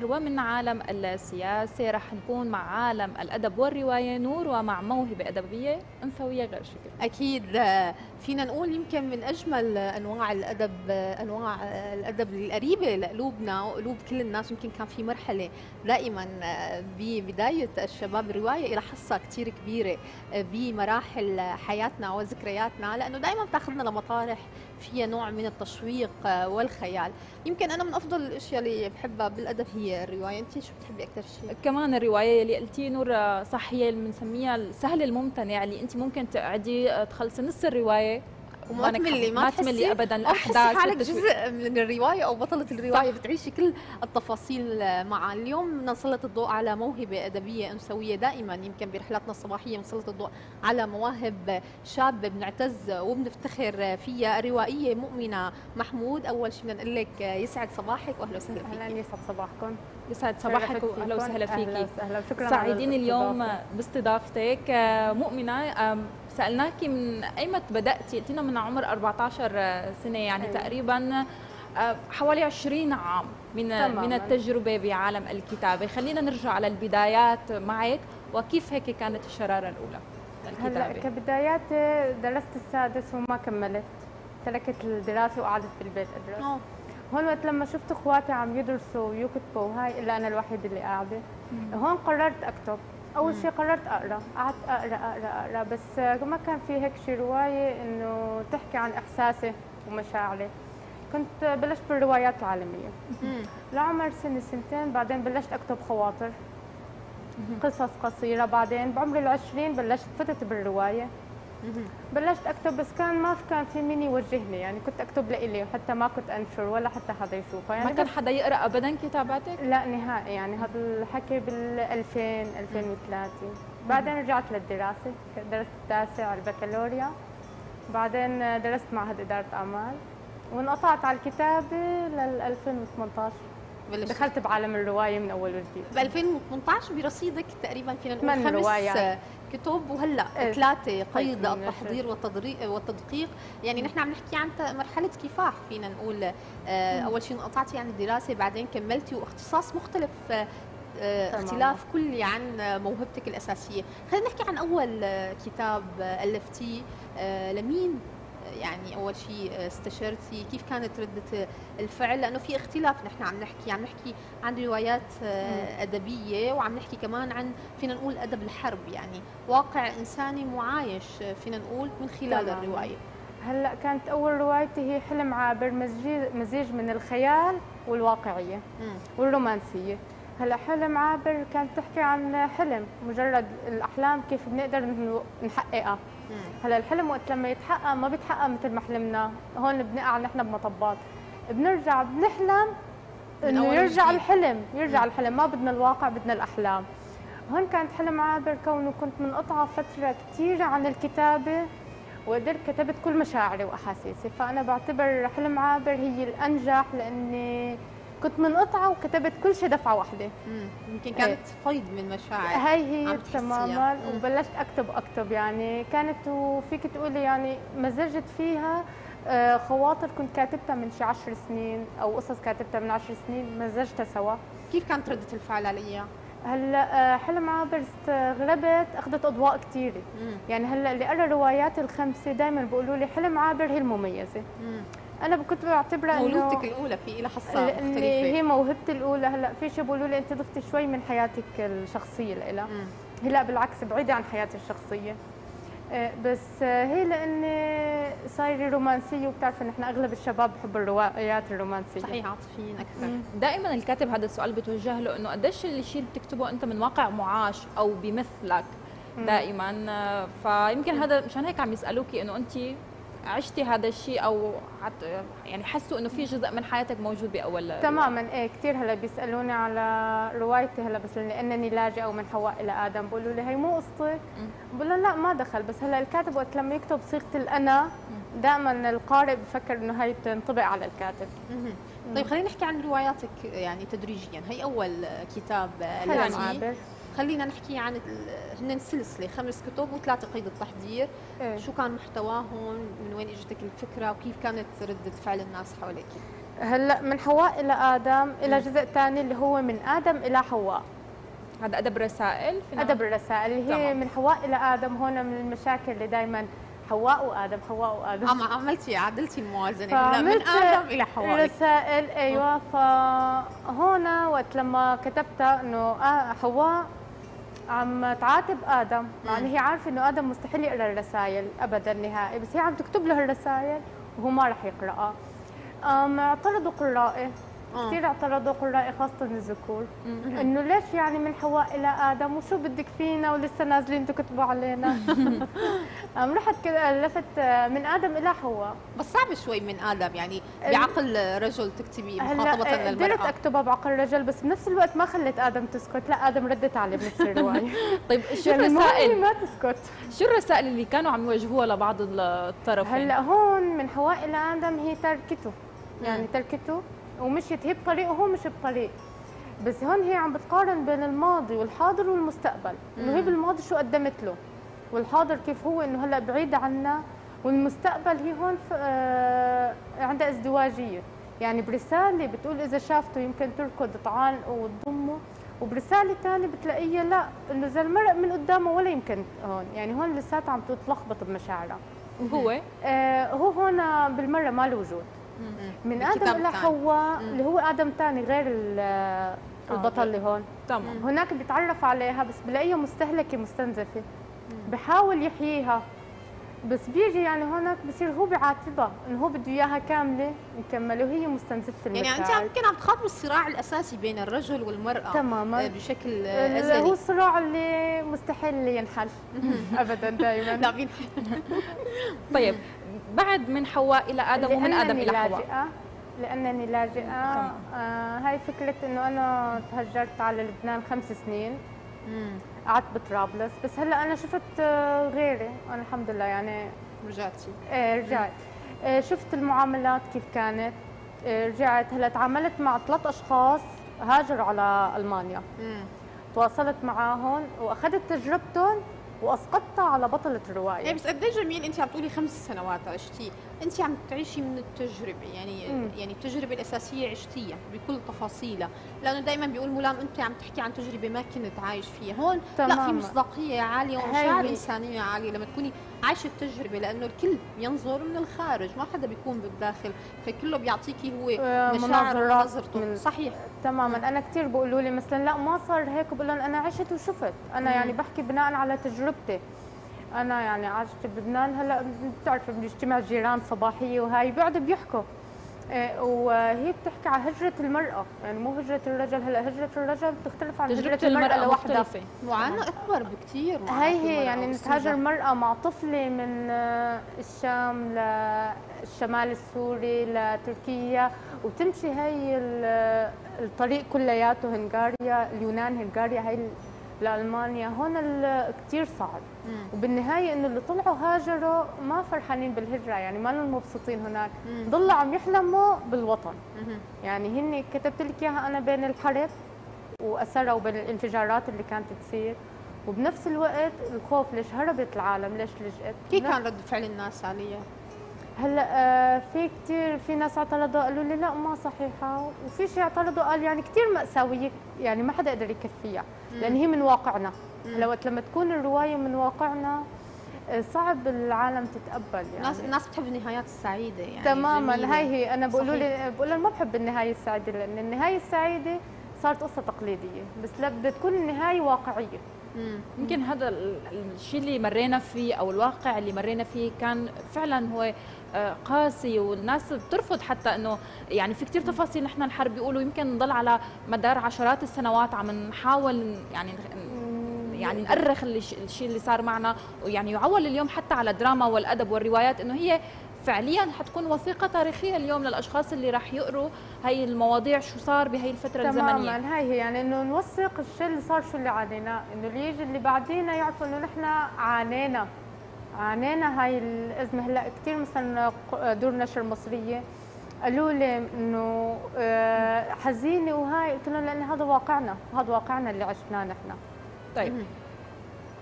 ومن عالم السياسة. رح نكون مع عالم الأدب والرواية. نور ومع موهبة أدبية أنثوية غير شكل. أكيد. فينا نقول يمكن من أجمل أنواع الأدب أنواع الأدب القريبة لقلوبنا وقلوب كل الناس. يمكن كان في مرحلة دائما ببداية الشباب الرواية لها حصة كثير كبيرة بمراحل حياتنا وذكرياتنا لأنه دائما بتاخذنا لمطارح. فيها نوع من التشويق والخيال. يمكن أنا من أفضل الأشياء اللي بحبها بالأدب هي الرواية انت شو بتحبي أكثر شيء؟ كمان الرواية اللي قلتي نور صح هي اللي بنسميها السهل الممتنع اللي انت ممكن تقعدي تخلصي نص الرواية. وما تملي ما تملي ابدا الاحداث حالك جزء من الرواية أو بطلة الرواية صح. بتعيشي كل التفاصيل معها اليوم. بدنا نسلط الضوء على موهبة أدبية أنثوية دائما يمكن برحلاتنا الصباحية بنسلط الضوء على مواهب شابه بنعتز وبنفتخر فيها. الروائيه مؤمنة محمود أول شيء بدنا نقول لك يسعد صباحك واهلا وسهلا فيك أهلا يسعد صباحكم. يسعد صباحك واهلا وسهلا فيكي. أهلا وسهلا. شكرا سعيدين اليوم باستضافتك. مؤمنة سالناكي من ايمت بداتي قلتي من عمر 14 سنة يعني أيوة. تقريبا حوالي 20 عام من تماما. من التجربة بعالم الكتابة. خلينا نرجع على البدايات معك وكيف هيك كانت الشرارة الأولى هلأ كبدايات درست السادس وما كملت. تركت الدراسة وقعدت بالبيت أدرس. أوه. هون وقت لما شفت أخواتي عم يدرسوا ويكتبوا وهاي إلا أنا الوحيدة اللي قاعدة. هون قررت أكتب. أول شيء قررت أقرأ قعدت أقرأ أقرأ أقرأ بس ما كان في هيك شيء رواية إنه تحكي عن إحساسي ومشاعري. كنت بلشت بالروايات العالمية. لعمر سنة سنتين بعدين بلشت أكتب خواطر. قصص قصيرة بعدين بعمر العشرين بلشت فتت بالرواية. بلشت أكتب بس كان ما كان في مين يوجهني. يعني كنت أكتب لإلي وحتى ما كنت انشر ولا حتى حدا يشوفها يعني ما كان حدا يقرأ ابدا كتاباتك؟ لا نهائي. يعني هذا الحكي بال 2000 2003 بعدين رجعت للدراسة. درست التاسع البكالوريا. بعدين درست معهد إدارة أعمال. وانقطعت على الكتابة لل 2018 دخلت بعالم الرواية من أول وجديد. ب 2018 برصيدك تقريبا فينا نقول خمس روايات. كتب وهلأ إيه. ثلاثة قيد التحضير والتدقيق. يعني نحن عم نحكي عن مرحلة كفاح فينا نقول. آه أول شيء انقطعتي عن الدراسة بعدين كملتي واختصاص مختلف. آه اختلاف كلي عن موهبتك الأساسية. خلينا نحكي عن أول كتاب ألفتيه. آه لمين يعني أول شيء استشرتي كيف كانت ردة الفعل؟ لأنه في اختلاف نحن عم نحكي عم نحكي عن روايات أدبية وعم نحكي كمان عن فينا نقول أدب الحرب. يعني واقع إنساني معايش فينا نقول من خلال طبعا. الرواية. هلأ كانت أول روايتي هي حلم عابر مزيج من الخيال والواقعية مم. والرومانسية. هلأ حلم عابر كانت تحكي عن حلم مجرد الأحلام كيف بنقدر نحققها. هلا الحلم وقت لما يتحقق ما بيتحقق مثل ما حلمنا. هون بنقع نحن بمطبات. بنرجع بنحلم إنه يرجع الحلم يرجع الحلم. ما بدنا الواقع بدنا الأحلام. هون كانت حلم عابر كونه كنت منقطعه فترة كثيره عن الكتابة وقدرت كتبت كل مشاعري وأحاسيسي. فأنا بعتبر حلم عابر هي الانجح لأني كنت منقطعة وكتبت كل شيء دفعة واحدة. يمكن كانت إيه. فيض من مشاعر. هاي هي تماما. وبلشت أكتب اكتب يعني. كانت وفيك تقولي يعني مزجت فيها آه، خواطر كنت كاتبتها من شي 10 سنين أو قصص كاتبتها من 10 سنين مزجتها سوا. كيف كانت ردة الفعل عليها؟ هلأ آه، حلم عابر استغربت أخذت أضواء كثيره يعني هلأ اللي قرأ رواياتي الخمسة دائما بيقولوا لي حلم عابر هي المميزة. مم. أنا كنت بعتبرها إنه موهبتك الأولى في لها حصة مختلفة؟ هي موهبتي الأولى. هلأ في شيء بيقولوا لي أنت ضفتي شوي من حياتك الشخصية لها هي لا بالعكس بعيدة عن حياتي الشخصية. آه، بس هي لاني صايره رومانسيه وبتعرفي نحن أغلب الشباب بحب الروايات الرومانسية. صحيح عاطفيين أكثر. دائما الكاتب هذا السؤال بتوجه له إنه قديش الشيء اللي بتكتبه أنت من واقع معاش أو بمثلك دائما؟ آه، فيمكن هذا مشان هيك عم يسألوكي إنه انت عشتي هذا الشيء أو يعني حسوا إنه في جزء من حياتك موجود بأول تماما إيه كثير هلأ بيسألوني على روايتي هلأ بس لأنني لاجئة ومن حواء إلى آدم بقولوا لي هي مو قصتك؟ بقول لهم لا ما دخل بس هلأ الكاتب وقت لما يكتب صيغة الأنا دائما القارئ بفكر إنه هي بتنطبق على الكاتب. طيب خلينا نحكي عن رواياتك يعني تدريجيا هي أول كتاب لاني خلينا نحكي عن هن سلسله خمس كتب وثلاثة قيد التحضير. إيه؟ شو كان محتواهم؟ من وين إجتك الفكرة؟ وكيف كانت ردة فعل الناس حواليك؟ هلأ من حواء إلى آدم إلى جزء ثاني اللي هو من آدم إلى حواء. هذا أدب الرسائل أدب الرسائل. اللي هي من حواء إلى آدم هون من المشاكل اللي دائما حواء وآدم حواء وآدم. عم عملتي عدلتي الموازنة. من آدم إلى حواء. رسائل أيوه. فهون وقت لما كتبتها إنه حواء عم تعاتب آدم. مع انه هي عارفة إنه آدم مستحيل يقرأ الرسائل ابدا نهائي بس هي عم تكتب له الرسائل وهو ما راح يقرأها. اعترضوا قرائي آه. كثير اعترضوا قرائي خاصة الذكور. إنه ليش يعني من حواء إلى آدم؟ وشو بدك فينا؟ ولسه نازلين تكتبوا علينا. رحت لفت من آدم إلى حواء. بس صعب شوي من آدم يعني بعقل رجل تكتبي مخاطبة آه، للمرأة. قدرت أكتبها بعقل رجل بس بنفس الوقت ما خلت آدم تسكت. لا آدم ردت عليه بنفس الرواية. طيب شو يعني الرسائل؟ ما تسكت. شو الرسائل اللي كانوا عم يوجهوها لبعض الطرفين؟ هلا هون من حواء إلى آدم هي تركته. يعني تركته. ومشيت هي بطريق وهو مش بطريق. بس هون هي عم بتقارن بين الماضي والحاضر والمستقبل. إنه هي بالماضي شو قدمت له؟ والحاضر كيف هو؟ إنه هلا بعيد عنا. والمستقبل هي هون آه عندها ازدواجية. يعني برسالة بتقول إذا شافته يمكن تركض تعانقه وتضمه. وبرسالة ثانية بتلاقيها لا إنه إذا المرق من قدامه ولا يمكن هون. يعني هون لساتها عم تتلخبط بمشاعرها. وهو آه هو هون بالمرة ما له وجود. من آدم إلى حواء اللي هو آدم ثاني غير البطل اللي هون. تمام. هناك بيتعرف عليها بس بلاقيها مستهلكة مستنزفة. بحاول يحييها بس بيجي يعني هناك بصير هو بيعاتبها إنه هو بده إياها كاملة مكمله وهي مستنزفة المشاعر يعني أنت يمكن عم تخاطبي الصراع الأساسي بين الرجل والمرأة تماما. بشكل أزلي. هو الصراع اللي مستحيل ينحل. ابدا دائما لا بينحل طيب بعد من حواء إلى آدم ومن آدم إلى حواء. لأنني لاجئة. آه هاي فكره إنه أنا تهجرت على لبنان خمس سنين. قعدت بطرابلس. بس هلأ أنا شفت آه، غيري. أنا الحمد لله يعني رجعتي إيه رجعت. آه شفت المعاملات كيف كانت. آه رجعت. هلأ تعاملت مع ثلاث أشخاص هاجروا على ألمانيا. مم. تواصلت معاهم وأخذت تجربتهم واسقطتها على بطلة الرواية. يعني بس قد إيه جميل؟ أنت عم تقولي خمس سنوات عشتي انت عم تعيشي من التجربة يعني مم. يعني التجربة الأساسية عشتيها بكل تفاصيلها لأنه دائما بيقول ملام انت عم تحكي عن تجربة ما كنت عايش فيها هون تمام. لا في مصداقية عالية ومشاعر إنسانية عالية لما تكوني عايشة التجربة لأنه الكل ينظر من الخارج ما حدا بيكون بالداخل فكله بيعطيكي هو آه، مشاعر ونظرته صحيح تماما أنا كثير بيقولوا لي مثلا لا ما صار هيك بقول لهم أنا عشت وشفت أنا مم. يعني بحكي بناء على تجربتي أنا يعني عشت بلبنان هلأ بتعرف بنجتمع جيران صباحيه وهاي بيقعدوا بيحكوا. إيه وهي بتحكي على هجرة المرأة. يعني مو هجرة الرجل هلأ هجرة الرجل بتختلف عن هجرة المرأة لوحدها. معاناة أكبر بكثير هي هي يعني نتهاجر المرأة مع طفلة من آه، الشام للشمال السوري لتركيا. وتمشي هي الطريق كلياته هنغاريا اليونان هنغاريا هي لألمانيا هون كثير صعب. مم. وبالنهاية إنه اللي طلعوا هاجروا ما فرحانين بالهجرة يعني ما لهم مبسوطين هناك. ضلوا عم يحلموا بالوطن. مم. يعني هن كتبت لك إياها أنا بين الحرب واثرها وبين الانفجارات اللي كانت تصير. وبنفس الوقت الخوف ليش هربت العالم ليش لجأت؟ كيف كان رد فعل الناس عليها؟ هلأ آه في كثير في ناس اعترضوا قالوا لي لا ما صحيحة. وفي شيء اعترضوا قال يعني كثير مأساوية يعني ما حدا قدر يكفيها. لأن هي من واقعنا. وقت لما تكون الرواية من واقعنا آه، صعب العالم تتقبل يعني. الناس الناس بتحب النهايات السعيدة يعني تماما هاي هي. أنا بقولوا لي بقول لهم ما بحب النهاية السعيدة لأن النهاية السعيدة صارت قصة تقليدية بس بدها تكون النهاية واقعية يمكن هذا الشيء اللي مرينا فيه أو الواقع اللي مرينا فيه كان فعلا هو آه، قاسي والناس بترفض حتى إنه يعني في كثير تفاصيل نحن الحرب بيقولوا يمكن نضل على مدار عشرات السنوات عم نحاول يعني يعني نأرخ الشيء اللي صار معنا ويعني يعول اليوم حتى على الدراما والأدب والروايات إنه هي فعليا حتكون وثيقة تاريخية اليوم للأشخاص اللي راح يقروا هاي المواضيع شو صار بهي الفترة تماماً. الزمنية. تماما هي هي يعني إنه نوثق الشيء اللي صار شو اللي عانيناه إنه اللي يجي اللي بعدينا يعرفوا إنه نحن عانينا. عانينا هاي الأزمة. هلأ كثير مثلا دور نشر مصريه قالوا لي إنه آه، حزينة وهاي. قلت لهم لأن هذا واقعنا. هذا واقعنا اللي عشناه نحن. طيب.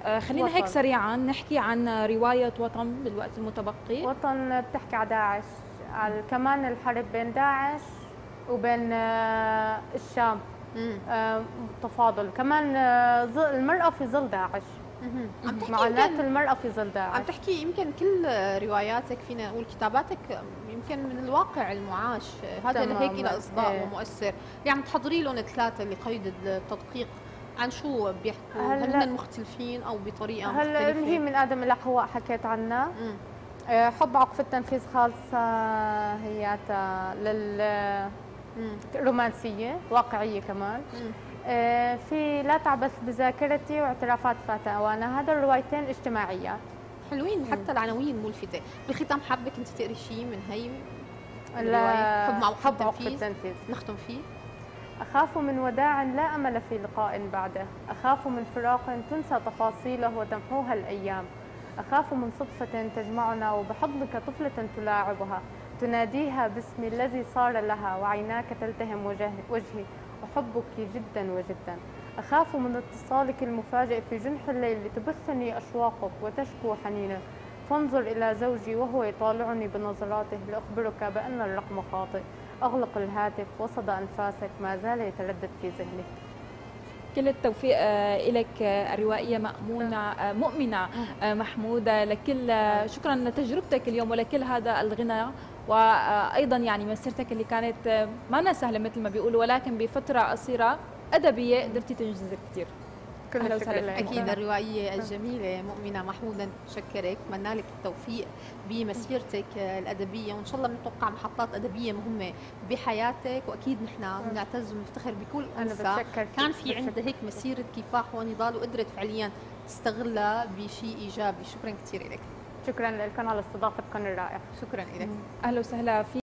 آه خلينا هيك سريعا نحكي عن رواية وطن بالوقت المتبقي. وطن بتحكي على داعش. على كمان الحرب بين داعش وبين الشام. تفاضل كمان المرأة في ظل داعش. عم تحكي معاناة المرأة في ظل داعش. عم تحكي يمكن كل رواياتك فينا نقول كتاباتك يمكن من الواقع المعاش. هذا هيك له اصداء إيه. ومؤثر. يعني تحضري لهم الثلاثة اللي قيد التدقيق. عن شو بيحكوا؟ هل هن مختلفين أو بطريقة هل مختلفة؟ هل هي من آدم إلى حواء حكيت عنها. آه، حب عقف التنفيذ خالصة هي لل رومانسية واقعية كمان. آه، في لا تعبث بذاكرتي واعترافات فات أوانا هذا الروايتين اجتماعيات. حلوين حتى العناوين ملفتة بالختام حابة كنت تقري شيء من هي؟ لا حب مع حب عقف التنفيذ. نختم فيه. أخاف من وداع لا أمل في لقاء بعده. أخاف من فراق تنسى تفاصيله وتمحوها الأيام. أخاف من صدفة تجمعنا وبحضنك طفلة تلاعبها. تناديها باسمي الذي صار لها وعيناك تلتهم وجهي أحبك جدا وجدا. أخاف من اتصالك المفاجئ في جنح الليل لتبثني أشواقك وتشكو حنينك فانظر إلى زوجي وهو يطالعني بنظراته لأخبرك بأن الرقم خاطئ. أغلق الهاتف وصدى أنفاسك ما زال يتردد في ذهني كل التوفيق آه، لك آه، الروائيه مأمونة آه، مؤمنة محمودة لكل شكرا لتجربتك اليوم ولكل هذا الغنى. وأيضا يعني مسيرتك اللي كانت ما سهله مثل ما بيقولوا ولكن بفترة قصيرة أدبية قدرتي تنجزي كثير كل وسهلا. أكيد الروائية الجميلة مؤمنة محمودا شكرك اتمنى لك التوفيق بمسيرتك الأدبية وإن شاء الله بنتوقع محطات أدبية مهمة بحياتك. وأكيد نحن بنعتز ونفتخر بكل أنثى. كان في عندها هيك مسيرة كفاح ونضال وقدرت فعليا تستغلها بشيء إيجابي. شكرا كثير لك. شكرا لكم على استضافتكم الرائعة. شكرا لك. أهلا وسهلا. في